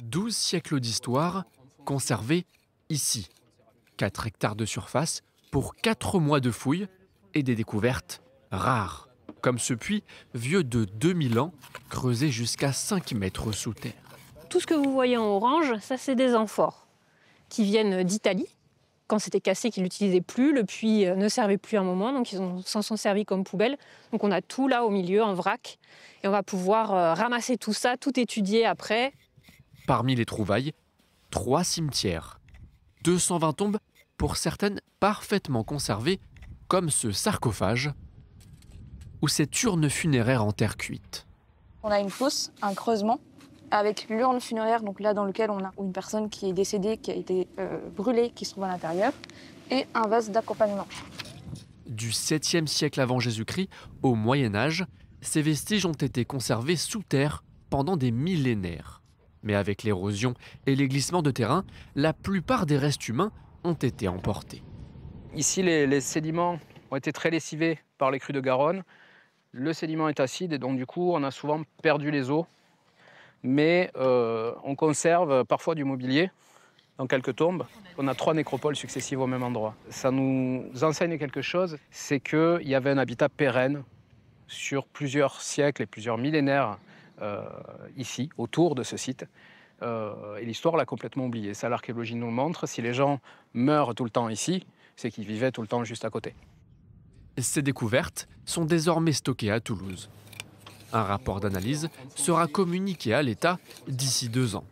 12 siècles d'histoire conservés ici. 4 hectares de surface pour 4 mois de fouilles et des découvertes rares, comme ce puits vieux de 2000 ans, creusé jusqu'à 5 mètres sous terre. Tout ce que vous voyez en orange, ça c'est des amphores qui viennent d'Italie. Quand c'était cassé, qu'ils l'utilisaient plus, le puits euh, ne servait plus à un moment, donc ils s'en sont servis comme poubelle. Donc on a tout là au milieu, en vrac, et on va pouvoir euh, ramasser tout ça, tout étudier après. Parmi les trouvailles, trois cimetières, 220 tombes, pour certaines parfaitement conservées, comme ce sarcophage ou cette urne funéraire en terre cuite. On a une fosse, un creusement, avec l'urne funéraire, donc là dans lequel on a une personne qui est décédée, qui a été euh, brûlée, qui se trouve à l'intérieur, et un vase d'accompagnement. Du 7e siècle avant Jésus-Christ au Moyen Âge, ces vestiges ont été conservés sous terre pendant des millénaires. Mais avec l'érosion et les glissements de terrain, la plupart des restes humains ont été emportés. Ici, les, sédiments ont été très lessivés par les crues de Garonne. Le sédiment est acide et donc du coup, on a souvent perdu les eaux mais euh, on conserve parfois du mobilier dans quelques tombes. On a trois nécropoles successives au même endroit. Ça nous enseigne quelque chose, c'est qu'il y avait un habitat pérenne sur plusieurs siècles et plusieurs millénaires ici, autour de ce site. Euh, et l'histoire l'a complètement oublié. Ça, l'archéologie nous montre. Si les gens meurent tout le temps ici, c'est qu'ils vivaient tout le temps juste à côté. Ces découvertes sont désormais stockées à Toulouse. Un rapport d'analyse sera communiqué à l'État d'ici deux ans.